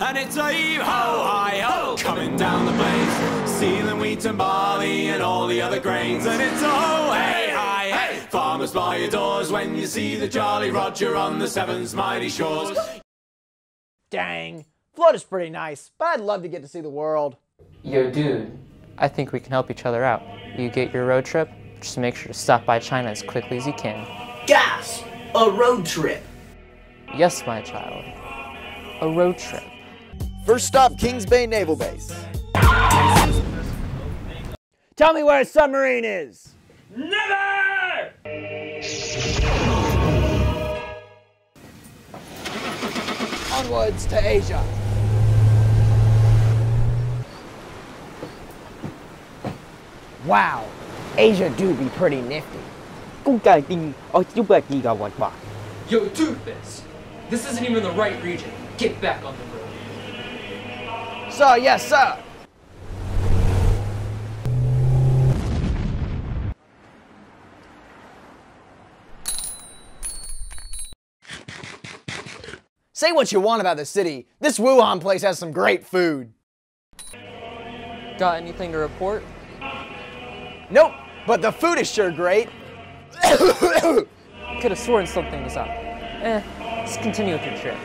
and it's a heave ho, hi ho, coming down the blaze, stealing wheat and barley and all the other grains, and it's a ho, hey, hi, hey, farmers by your doors when you see the Jolly Roger on the Severn's mighty shores. Dang. Florida's pretty nice, but I'd love to get to see the world. Yo, dude, I think we can help each other out. You get your road trip, just make sure to stop by China as quickly as you can. Gas! A road trip! Yes, my child. A road trip. First stop, Kings Bay Naval Base. Tell me where a submarine is. Never! Onwards to Asia. Wow, Asia do be pretty nifty. Yo, Doofus! This isn't even the right region. Get back on the road. Sir, yes, sir. Say what you want about the city. This Wuhan place has some great food. Got anything to report? Nope, but the food is sure great. Could have sworn something was up. Eh, let's continue with your trip.